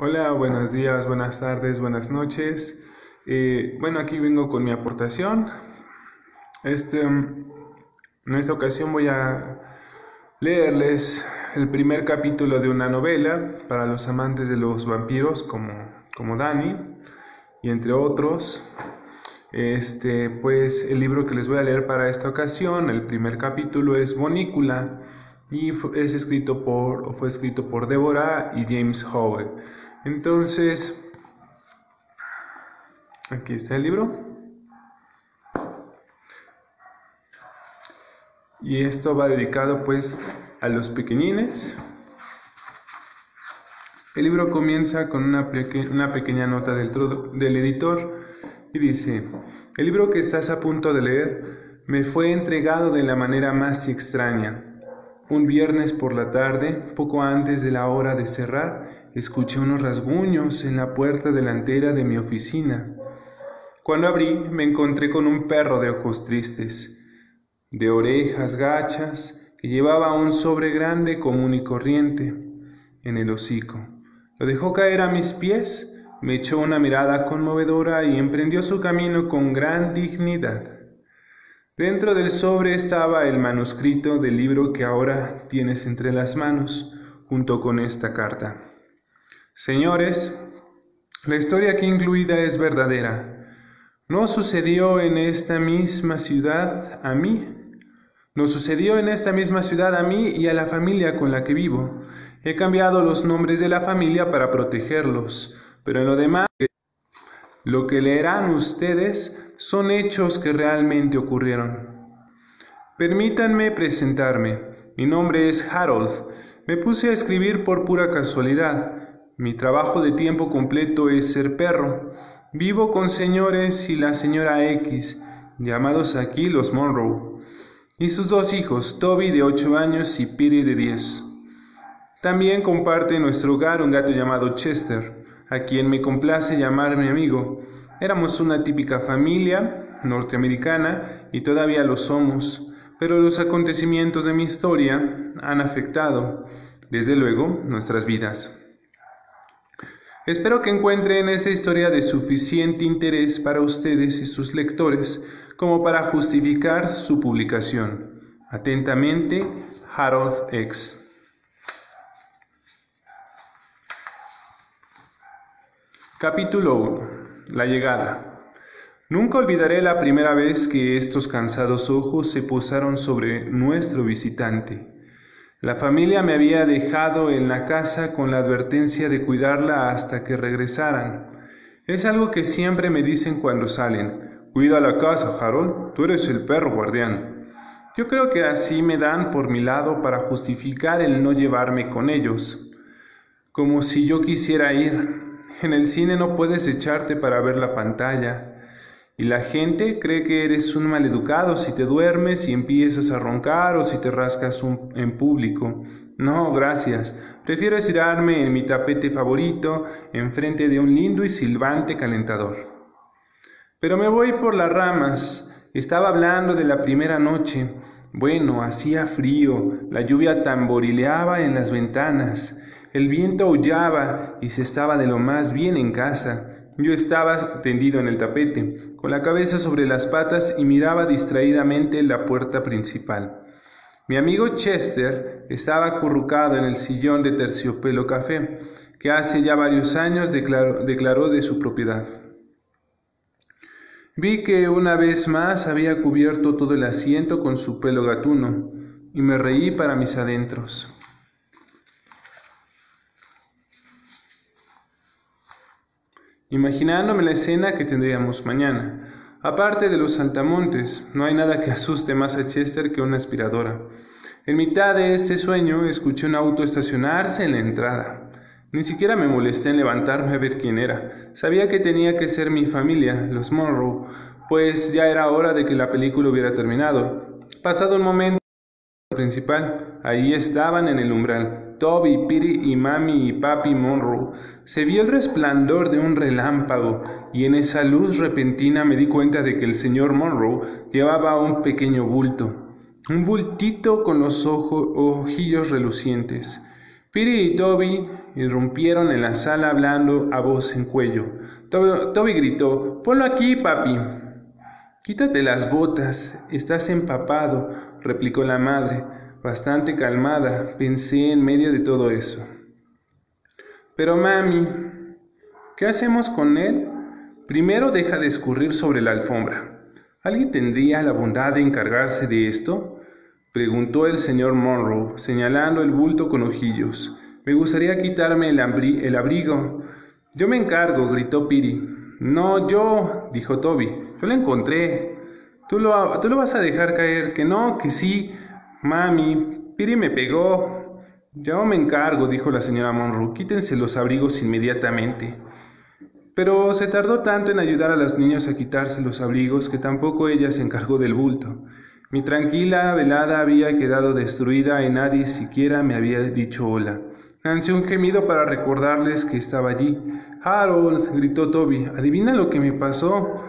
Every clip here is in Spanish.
Hola, buenos días, buenas tardes, buenas noches. Eh, bueno, aquí vengo con mi aportación. Este, en esta ocasión voy a leerles el primer capítulo de una novela para los amantes de los vampiros como, como Dani y entre otros. Este, pues el libro que les voy a leer para esta ocasión, el primer capítulo es Bonícula y es escrito por, fue escrito por Deborah y James Howell. Entonces, aquí está el libro. Y esto va dedicado pues a los pequeñines. El libro comienza con una, pequeña nota del, del editor y dice, el libro que estás a punto de leer me fue entregado de la manera más extraña. Un viernes por la tarde, poco antes de la hora de cerrar, escuché unos rasguños en la puerta delantera de mi oficina. Cuando abrí, me encontré con un perro de ojos tristes, de orejas gachas, que llevaba un sobre grande común y corriente en el hocico. Lo dejó caer a mis pies, me echó una mirada conmovedora y emprendió su camino con gran dignidad. Dentro del sobre estaba el manuscrito del libro que ahora tienes entre las manos, junto con esta carta. Señores, la historia aquí incluida es verdadera. No sucedió en esta misma ciudad a mí. No sucedió en esta misma ciudad a mí y a la familia con la que vivo. He cambiado los nombres de la familia para protegerlos, pero en lo demás, lo que leerán ustedes son hechos que realmente ocurrieron. Permítanme presentarme. Mi nombre es Harold. Me puse a escribir por pura casualidad. Mi trabajo de tiempo completo es ser perro. Vivo con señores y la señora X, llamados aquí los Monroe, y sus dos hijos, Toby de ocho años y Piri de diez. También comparte nuestro hogar un gato llamado Chester, a quien me complace llamar mi amigo. Éramos una típica familia norteamericana y todavía lo somos, pero los acontecimientos de mi historia han afectado, desde luego, nuestras vidas. Espero que encuentren esta historia de suficiente interés para ustedes y sus lectores como para justificar su publicación. Atentamente, Harold X. Capítulo 1 la llegada. Nunca olvidaré la primera vez que estos cansados ojos se posaron sobre nuestro visitante. La familia me había dejado en la casa con la advertencia de cuidarla hasta que regresaran. Es algo que siempre me dicen cuando salen. Cuida la casa, Harold, tú eres el perro guardián. Yo creo que así me dan por mi lado para justificar el no llevarme con ellos, como si yo quisiera ir, en el cine no puedes echarte para ver la pantalla. Y la gente cree que eres un maleducado si te duermes y empiezas a roncar o si te rascas en público. No, gracias. Prefiero estirarme en mi tapete favorito enfrente de un lindo y silbante calentador. Pero me voy por las ramas. Estaba hablando de la primera noche. Bueno, hacía frío, la lluvia tamborileaba en las ventanas. El viento aullaba y se estaba de lo más bien en casa. Yo estaba tendido en el tapete, con la cabeza sobre las patas y miraba distraídamente la puerta principal. Mi amigo Chester estaba acurrucado en el sillón de terciopelo café, que hace ya varios años declaró, declaró de su propiedad. Vi que una vez más había cubierto todo el asiento con su pelo gatuno, y me reí para mis adentros. Imaginándome la escena que tendríamos mañana. Aparte de los saltamontes, no hay nada que asuste más a Chester que una aspiradora. En mitad de este sueño escuché un auto estacionarse en la entrada. Ni siquiera me molesté en levantarme a ver quién era. Sabía que tenía que ser mi familia, los Monroe, pues ya era hora de que la película hubiera terminado. Pasado un momento principal, ahí estaban en el umbral. Toby, Piri y Mami y Papi Monroe, se vio el resplandor de un relámpago y en esa luz repentina me di cuenta de que el señor Monroe llevaba un pequeño bulto, un bultito con los ojos, ojillos relucientes. Piri y Toby irrumpieron en la sala hablando a voz en cuello. Toby, gritó, Ponlo aquí, papi. Quítate las botas, estás empapado, replicó la madre, bastante calmada. Pensé en medio de todo eso. Pero mami, ¿qué hacemos con él? Primero deja de escurrir sobre la alfombra. ¿Alguien tendría la bondad de encargarse de esto? preguntó el señor Monroe, señalando el bulto con ojillos. Me gustaría quitarme el, el abrigo. Yo me encargo, gritó Piri. No, yo, dijo Toby. Yo lo encontré. ¿Tú lo, tú lo vas a dejar caer. Que no, que sí. Mami, Piri me pegó. Yo me encargo, dijo la señora Monroe. Quítense los abrigos inmediatamente. Pero se tardó tanto en ayudar a los niños a quitarse los abrigos que tampoco ella se encargó del bulto. Mi tranquila velada había quedado destruida y nadie siquiera me había dicho hola. Lancé un gemido para recordarles que estaba allí. Harold, gritó Toby, adivina lo que me pasó.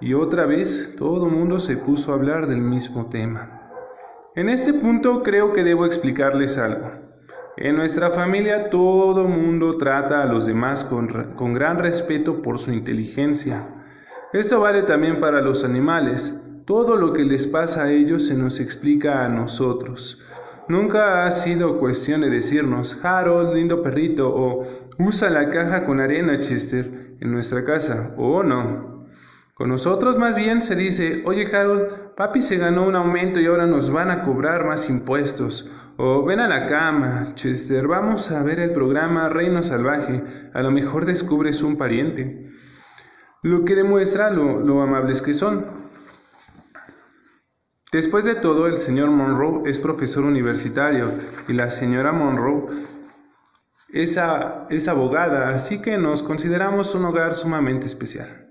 Y otra vez todo el mundo se puso a hablar del mismo tema. En este punto creo que debo explicarles algo. En nuestra familia todo mundo trata a los demás con, con gran respeto por su inteligencia. Esto vale también para los animales. Todo lo que les pasa a ellos se nos explica a nosotros. Nunca ha sido cuestión de decirnos, Harold, lindo perrito, o usa la caja con arena, Chester, en nuestra casa, o no. Con nosotros más bien se dice, oye Harold, papi se ganó un aumento y ahora nos van a cobrar más impuestos. O ven a la cama, Chester, vamos a ver el programa Reino Salvaje, a lo mejor descubres un pariente. Lo que demuestra lo, lo amables que son. Después de todo, el señor Monroe es profesor universitario y la señora Monroe es, es abogada, así que nos consideramos un hogar sumamente especial.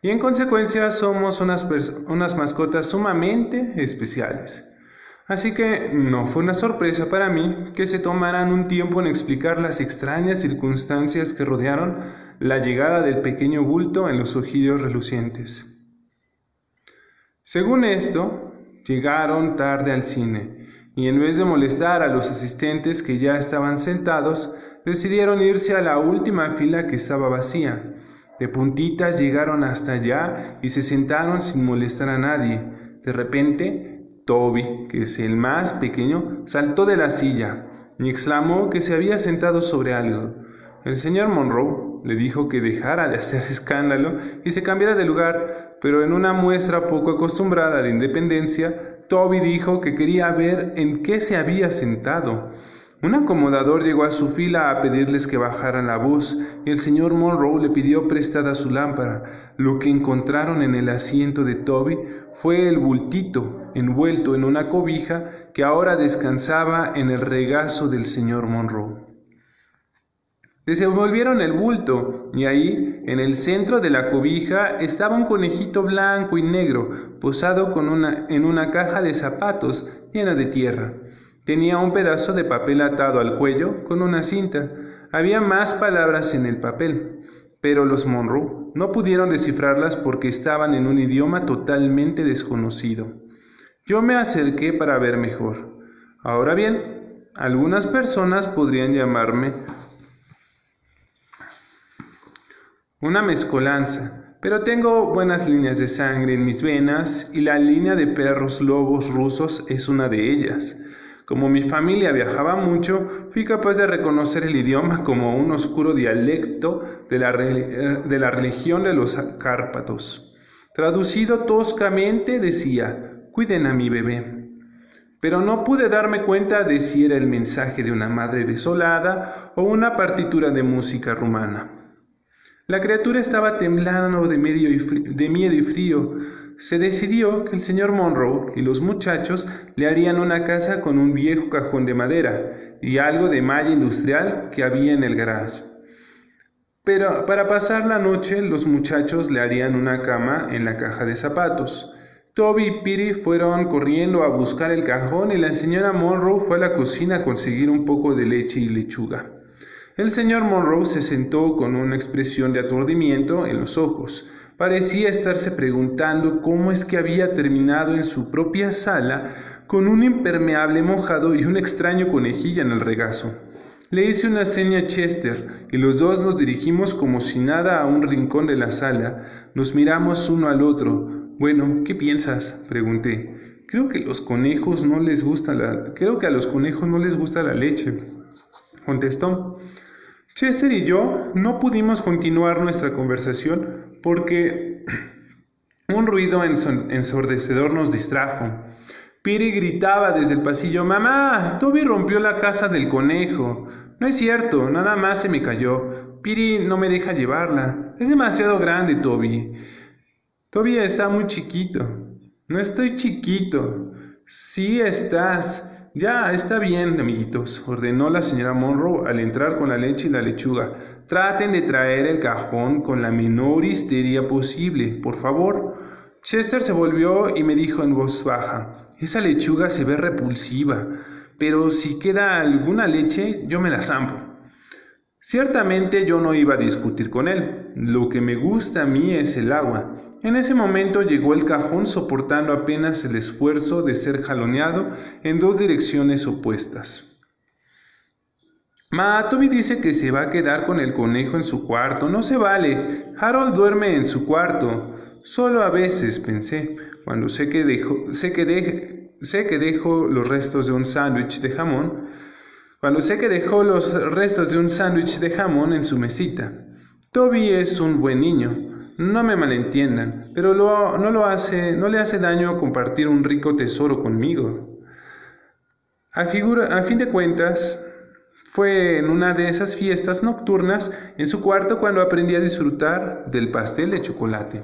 Y en consecuencia somos unas, unas mascotas sumamente especiales. Así que no fue una sorpresa para mí que se tomaran un tiempo en explicar las extrañas circunstancias que rodearon la llegada del pequeño bulto en los ojillos relucientes. Según esto, llegaron tarde al cine y en vez de molestar a los asistentes que ya estaban sentados, decidieron irse a la última fila que estaba vacía. De puntitas llegaron hasta allá y se sentaron sin molestar a nadie. De repente, Toby, que es el más pequeño, saltó de la silla y exclamó que se había sentado sobre algo. El señor Monroe le dijo que dejara de hacer escándalo y se cambiara de lugar, pero en una muestra poco acostumbrada de independencia, Toby dijo que quería ver en qué se había sentado. Un acomodador llegó a su fila a pedirles que bajaran la voz y el señor Monroe le pidió prestada su lámpara. Lo que encontraron en el asiento de Toby fue el bultito envuelto en una cobija que ahora descansaba en el regazo del señor Monroe. Desenvolvieron el bulto y ahí, en el centro de la cobija, estaba un conejito blanco y negro, posado con una, en una caja de zapatos llena de tierra. Tenía un pedazo de papel atado al cuello con una cinta. Había más palabras en el papel, pero los Monroe no pudieron descifrarlas porque estaban en un idioma totalmente desconocido. Yo me acerqué para ver mejor. Ahora bien, algunas personas podrían llamarme una mezcolanza, pero tengo buenas líneas de sangre en mis venas y la línea de perros lobos rusos es una de ellas. Como mi familia viajaba mucho, fui capaz de reconocer el idioma como un oscuro dialecto de la, religión de los Cárpatos. Traducido toscamente decía, cuiden a mi bebé. Pero no pude darme cuenta de si era el mensaje de una madre desolada o una partitura de música rumana. La criatura estaba temblando de miedo y frío. Se decidió que el señor Monroe y los muchachos le harían una casa con un viejo cajón de madera y algo de malla industrial que había en el garage. Pero para pasar la noche los muchachos le harían una cama en la caja de zapatos. Toby y Piri fueron corriendo a buscar el cajón y la señora Monroe fue a la cocina a conseguir un poco de leche y lechuga. El señor Monroe se sentó con una expresión de aturdimiento en los ojos. Parecía estarse preguntando cómo es que había terminado en su propia sala con un impermeable mojado y un extraño conejilla en el regazo. Le hice una seña a Chester y los dos nos dirigimos como si nada a un rincón de la sala. Nos miramos uno al otro. Bueno, ¿qué piensas? pregunté. Creo que los conejos no les gusta la creo que a los conejos no les gusta la leche. Contestó. Chester y yo no pudimos continuar nuestra conversación porque un ruido ensordecedor nos distrajo. Piri gritaba desde el pasillo, Mamá, Toby rompió la casa del conejo. No es cierto, nada más se me cayó. Piri no me deja llevarla. Es demasiado grande, Toby. Toby está muy chiquito. No estoy chiquito. Sí estás. Ya, está bien, amiguitos, ordenó la señora Monroe al entrar con la leche y la lechuga. Traten de traer el cajón con la menor histeria posible, por favor. Chester se volvió y me dijo en voz baja, esa lechuga se ve repulsiva, pero si queda alguna leche, yo me la zampo. Ciertamente yo no iba a discutir con él. Lo que me gusta a mí es el agua. En ese momento llegó el cajón soportando apenas el esfuerzo de ser jaloneado en dos direcciones opuestas. Toby dice que se va a quedar con el conejo en su cuarto. No se vale. Harold duerme en su cuarto. Solo a veces, pensé, cuando sé que dejo, sé que sé que los restos de un sándwich de jamón, cuando sé que dejó los restos de un sándwich de jamón en su mesita. Toby es un buen niño, no me malentiendan, pero no lo hace, no le hace daño compartir un rico tesoro conmigo. A, figura, a fin de cuentas, fue en una de esas fiestas nocturnas en su cuarto cuando aprendí a disfrutar del pastel de chocolate.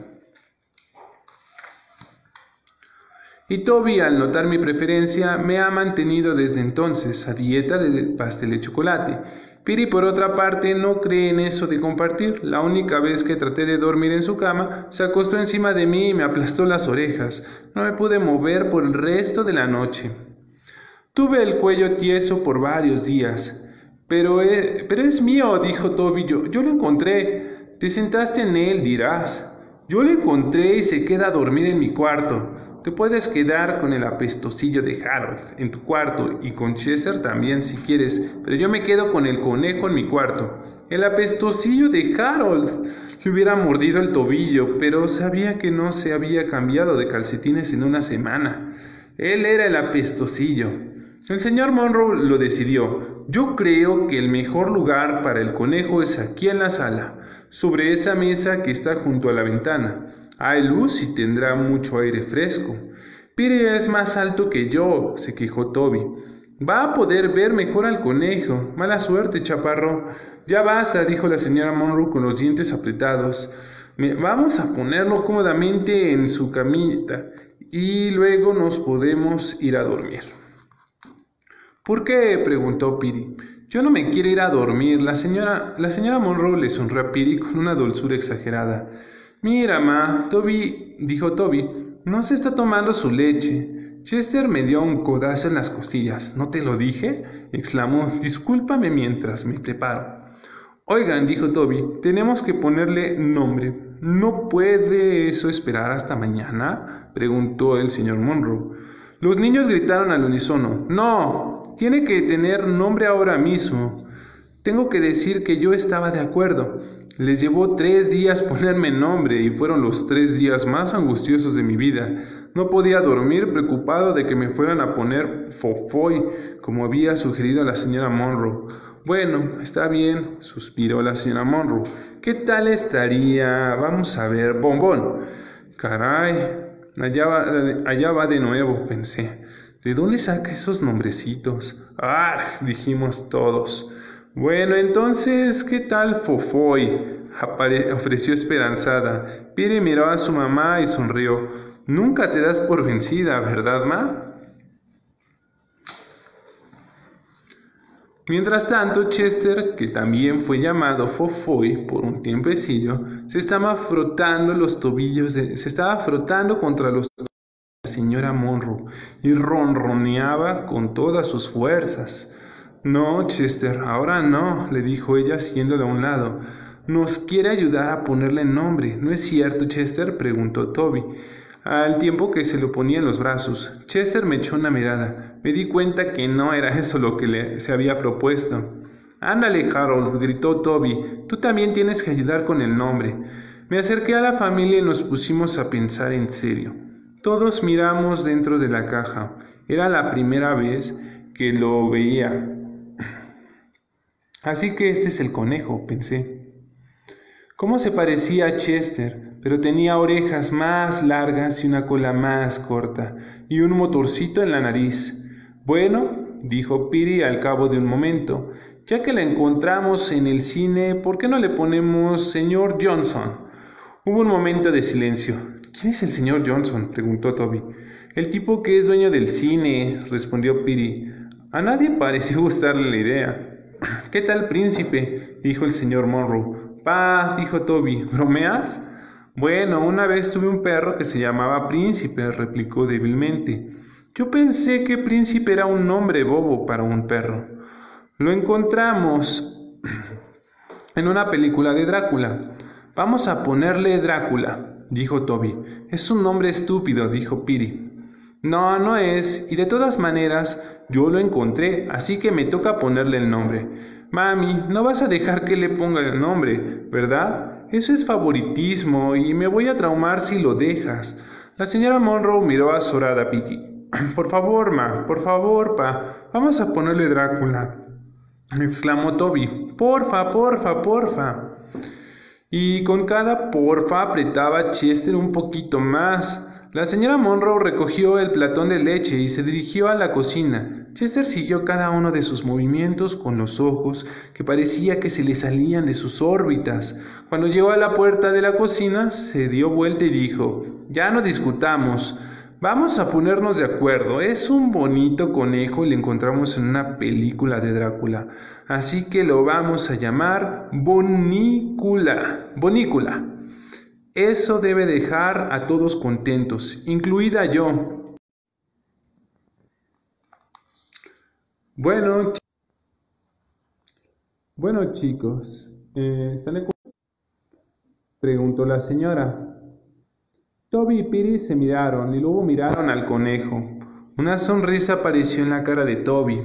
Y Toby, al notar mi preferencia, me ha mantenido desde entonces a dieta de pastel de chocolate. Piri, por otra parte, no cree en eso de compartir. La única vez que traté de dormir en su cama, se acostó encima de mí y me aplastó las orejas. No me pude mover por el resto de la noche. Tuve el cuello tieso por varios días. Pero, es, pero es mío, dijo Toby. Yo, yo lo encontré. Te sentaste en él, dirás. Yo lo encontré y se queda a dormir en mi cuarto. Te puedes quedar con el apestosillo de Harold en tu cuarto y con Chester también si quieres, pero yo me quedo con el conejo en mi cuarto. El apestosillo de Harold. Le hubiera mordido el tobillo, pero sabía que no se había cambiado de calcetines en una semana. Él era el apestosillo. El señor Monroe lo decidió. Yo creo que el mejor lugar para el conejo es aquí en la sala, sobre esa mesa que está junto a la ventana. Hay luz y tendrá mucho aire fresco. Piri es más alto que yo, se quejó Toby. Va a poder ver mejor al conejo. Mala suerte, chaparro. Ya basta, dijo la señora Monroe con los dientes apretados. Vamos a ponerlo cómodamente en su camita y luego nos podemos ir a dormir. ¿Por qué? preguntó Piri. Yo no me quiero ir a dormir. La señora, la señora Monroe le sonrió a Piri con una dulzura exagerada. Mira, ma, Toby, dijo Toby, no se está tomando su leche. Chester me dio un codazo en las costillas. ¿No te lo dije? exclamó. Discúlpame mientras me preparo. Oigan, dijo Toby, tenemos que ponerle nombre. ¿No puede eso esperar hasta mañana? preguntó el señor Monroe. Los niños gritaron al unísono. No, tiene que tener nombre ahora mismo. Tengo que decir que yo estaba de acuerdo. Les llevó tres días ponerme nombre y fueron los tres días más angustiosos de mi vida. No podía dormir preocupado de que me fueran a poner Fofoy, como había sugerido la señora Monroe. Bueno, está bien, suspiró la señora Monroe. ¿Qué tal estaría? Vamos a ver, bombón. Caray, allá va, allá va de nuevo, pensé. ¿De dónde saca esos nombrecitos? Ah, dijimos todos. Bueno, entonces, ¿qué tal Fofoy? ofreció esperanzada. Piri miró a su mamá y sonrió. Nunca te das por vencida, ¿verdad, ma? Mientras tanto, Chester, que también fue llamado Fofoy por un tiempecillo, se estaba frotando los tobillos, se estaba frotando contra los de señora Monroe y ronroneaba con todas sus fuerzas. No, Chester, ahora no, le dijo ella haciéndole a un lado. Nos quiere ayudar a ponerle nombre. ¿No es cierto, Chester? preguntó Toby, al tiempo que se lo ponía en los brazos. Chester me echó una mirada. Me di cuenta que no era eso lo que le, se había propuesto. Ándale, Harold, gritó Toby, tú también tienes que ayudar con el nombre. Me acerqué a la familia y nos pusimos a pensar en serio. Todos miramos dentro de la caja. Era la primera vez que lo veía. Así que este es el conejo, pensé. ¿Cómo se parecía a Chester? Pero tenía orejas más largas y una cola más corta, y un motorcito en la nariz. Bueno, dijo Piri al cabo de un momento, ya que la encontramos en el cine, ¿por qué no le ponemos señor Johnson? Hubo un momento de silencio. ¿Quién es el señor Johnson? preguntó Toby. El tipo que es dueño del cine, respondió Piri. A nadie pareció gustarle la idea. ¿Qué tal, príncipe? dijo el señor Monroe. Pa, dijo Toby, ¿bromeas? Bueno, una vez tuve un perro que se llamaba Príncipe, replicó débilmente. Yo pensé que Príncipe era un nombre bobo para un perro. Lo encontramos en una película de Drácula. Vamos a ponerle Drácula, dijo Toby. Es un nombre estúpido, dijo Piri. No, no es, y de todas maneras yo lo encontré, así que me toca ponerle el nombre. Mami, no vas a dejar que le ponga el nombre, ¿verdad? Eso es favoritismo y me voy a traumar si lo dejas. La señora Monroe miró azorada a Piki. Por favor, ma, por favor, pa, vamos a ponerle Drácula. exclamó Toby. Porfa, porfa, porfa. Y con cada porfa apretaba Chester un poquito más. La señora Monroe recogió el platón de leche y se dirigió a la cocina. Chester siguió cada uno de sus movimientos con los ojos que parecía que se le salían de sus órbitas. Cuando llegó a la puerta de la cocina, se dio vuelta y dijo, Ya no discutamos. Vamos a ponernos de acuerdo. Es un bonito conejo y lo encontramos en una película de Drácula. Así que lo vamos a llamar Bonícula. Bonícula. Eso debe dejar a todos contentos, incluida yo. Bueno, bueno chicos, eh, Preguntó la señora. Toby y Piri se miraron y luego miraron al conejo. Una sonrisa apareció en la cara de Toby.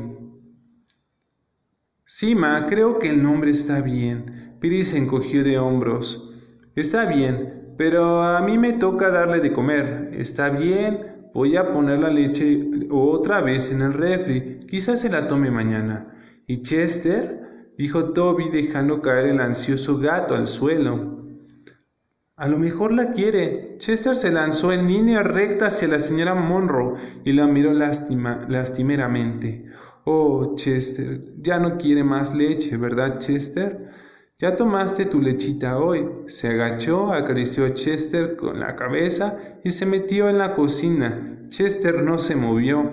Sí, creo que el nombre está bien. Piri se encogió de hombros. Está bien, pero a mí me toca darle de comer. Está bien, voy a poner la leche otra vez en el refri. Quizás se la tome mañana. ¿Y Chester? dijo Toby dejando caer el ansioso gato al suelo. A lo mejor la quiere. Chester se lanzó en línea recta hacia la señora Monroe y la miró lastimeramente. Oh, Chester, ya no quiere más leche, ¿verdad, Chester? Ya tomaste tu lechita hoy. Se agachó, acarició a Chester con la cabeza y se metió en la cocina. Chester no se movió.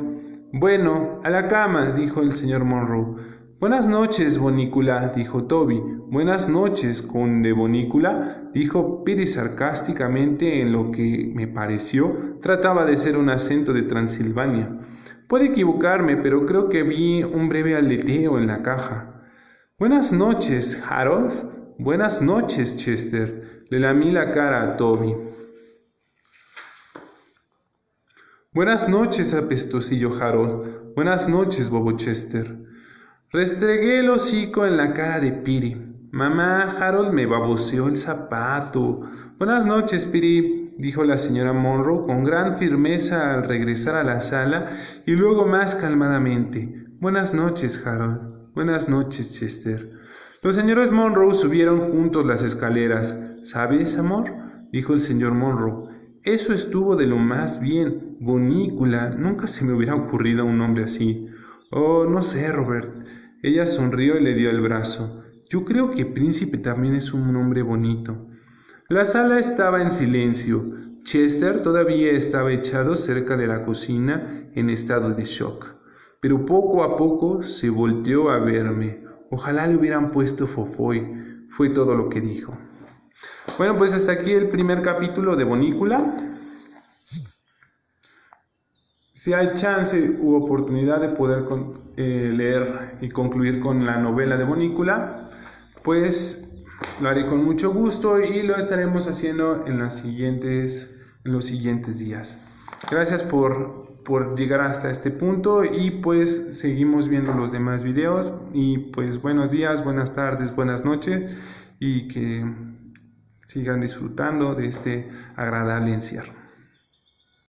Bueno, a la cama, dijo el señor Monroe. Buenas noches, Bonícula, dijo Toby. Buenas noches, conde Bonícula, dijo Piri sarcásticamente en lo que me pareció trataba de ser un acento de Transilvania. Puede equivocarme, pero creo que vi un breve aleteo en la caja. Buenas noches, Harold. Buenas noches, Chester. Le lamí la cara a Toby. Buenas noches, apestosillo Harold. Buenas noches, Bobo Chester. Restregué el hocico en la cara de Piri. Mamá, Harold me baboseó el zapato. Buenas noches, Piri, dijo la señora Monroe con gran firmeza al regresar a la sala y luego más calmadamente. Buenas noches, Harold. Buenas noches, Chester. Los señores Monroe subieron juntos las escaleras. ¿Sabes, amor? dijo el señor Monroe. Eso estuvo de lo más bien. Bonícula. Nunca se me hubiera ocurrido un nombre así. Oh, no sé, Robert. Ella sonrió y le dio el brazo. Yo creo que príncipe también es un nombre bonito. La sala estaba en silencio. Chester todavía estaba echado cerca de la cocina en estado de shock. Pero poco a poco se volteó a verme. Ojalá le hubieran puesto Fofoy. Fue todo lo que dijo. Bueno, pues hasta aquí el primer capítulo de Bonícula. Si hay chance u oportunidad de poder eh, leer y concluir con la novela de Bonícula, pues lo haré con mucho gusto y lo estaremos haciendo en, los siguientes días. Gracias por por llegar hasta este punto y pues seguimos viendo los demás videos y pues buenos días, buenas tardes, buenas noches y que sigan disfrutando de este agradable encierro.